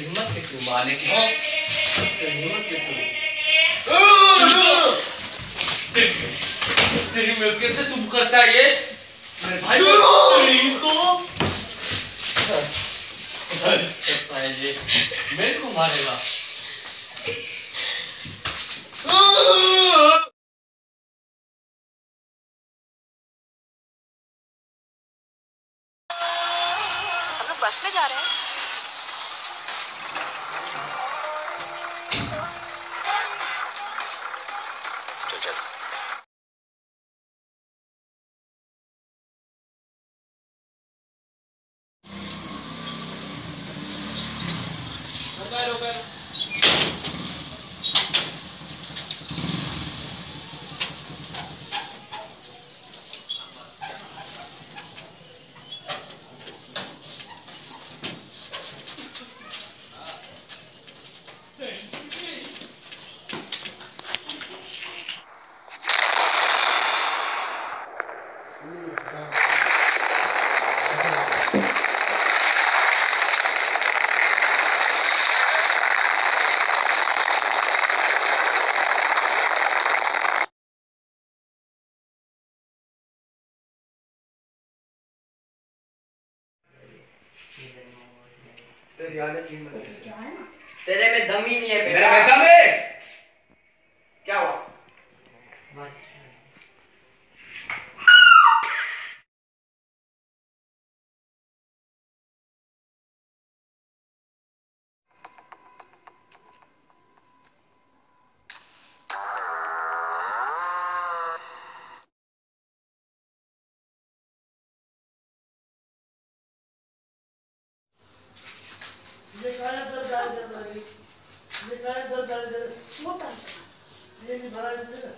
हिम्मत कैसे हुई मारने की हाँ। तेरी हिम्मत तेरी हिम्मत कैसे तुम करता ये? मेरे भाई को को? मेरे को मारेगा। बस में जा रहे हैं? Espera, espera. तेरे में दम ही नहीं है मेरे में दम है। क्या हुआ? निकाय दर तो दाल दर बनेगी निकाय दर तो दाल दर मोटा ये भी भरा है।